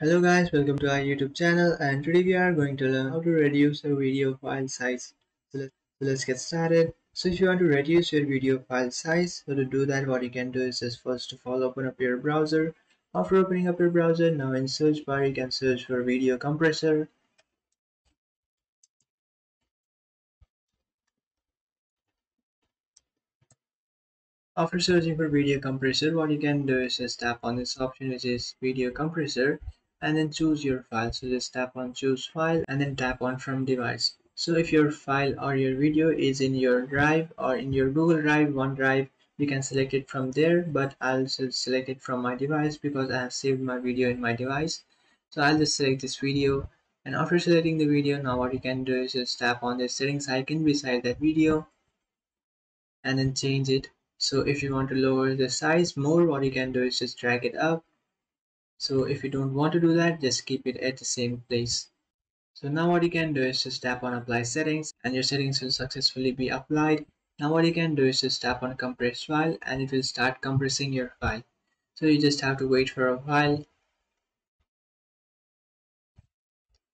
Hello guys, welcome to our YouTube channel and today we are going to learn how to reduce a video file size. So let's, get started. So if you want to reduce your video file size, so to do that what you can do is just first of all open up your browser. After opening up your browser, now in search bar you can search for video compressor After searching for video compressor, what you can do is just tap on this option which is video compressor and then choose your file. So just tap on choose file and then tap on from device. So if your file or your video is in your drive or in your Google Drive, OneDrive, you can select it from there but I'll just select it from my device because I have saved my video in my device. So I'll just select this video and after selecting the video now what you can do is just tap on the settings icon beside that video and then change it so if you want to lower the size more what you can do is just drag it up so if you don't want to do that just keep it at the same place. So now what you can do is just tap on apply settings and your settings will successfully be applied. Now what you can do is just tap on compress file and it will start compressing your file. So you just have to wait for a while.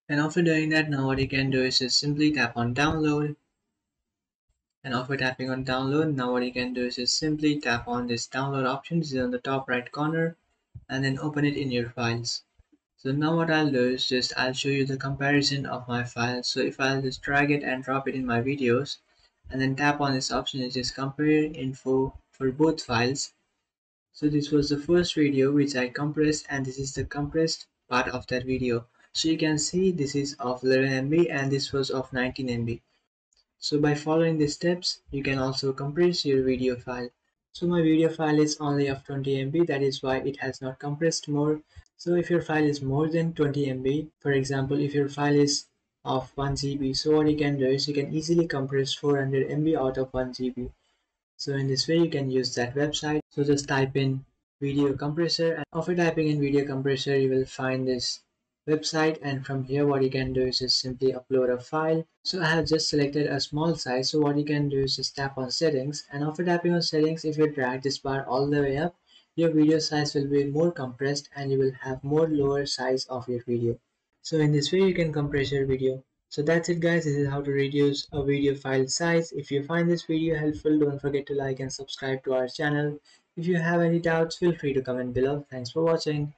And after doing that now what you can do is just simply tap on download. And after tapping on download now what you can do is just simply tap on this download option this is on the top right corner and then open it in your files. So now what I'll do is just I'll show you the comparison of my files so if I'll just drag it and drop it in my videos and then tap on this option it just compare info for both files. So this was the first video which I compressed and this is the compressed part of that video. So you can see this is of 11 MB and this was of 19 MB so by following these steps, you can also compress your video file. So my video file is only of 20 MB, that is why it has not compressed more. So if your file is more than 20 MB, for example, if your file is of 1 GB, so what you can do is you can easily compress 400 MB out of 1 GB. So in this way, you can use that website. So just type in video compressor and after typing in video compressor, you will find this website and from here what you can do is just simply upload a file. So I have just selected a small size. So what you can do is just tap on settings and after tapping on settings if you drag this bar all the way up your video size will be more compressed and you will have more lower size of your video. So in this way you can compress your video. So that's it guys. This is how to reduce a video file size. If you find this video helpful don't forget to like and subscribe to our channel. If you have any doubts feel free to comment below. Thanks for watching